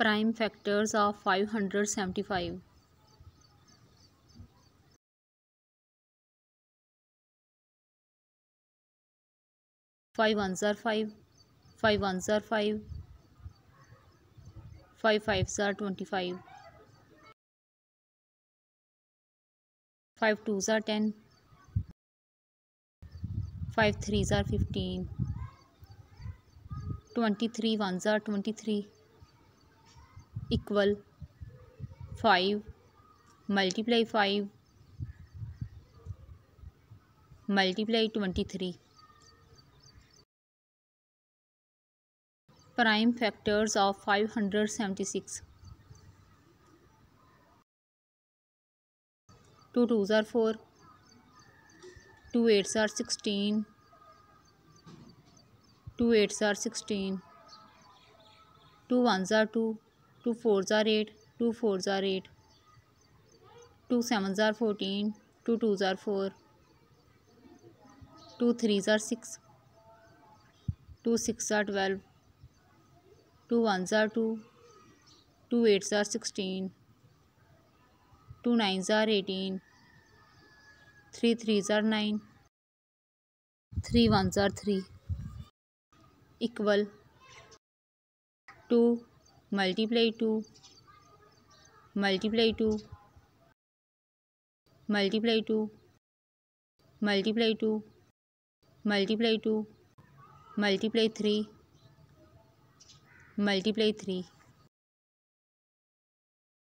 Prime factors of five hundred seventy five five one answer five five one answer five five five sir twenty five five two sir ten five three sir fifteen twenty three one sir twenty three equal five, multiply five, multiply twenty three. Prime factors of five hundred seventy six. Two two tsar four, two eight ज़ार sixteen, two eight ज़ार sixteen, two one ज़ार two two four ज़ार eight, two four ज़ार eight, two seven ज़ार fourteen, two two ज़ार four, two three ज़ार six, two six ज़ार twelve, two one ज़ार टू टू एट ज़ार सिक्सटीन, टू नाइन ज़ार एटीन, थ्री थ्री ज़ार नाइन, थ्री वन ज़ार three, equal two multiply 2 multiply 2 multiply 2 multiply 2 multiply 2 multiply 3 multiply 3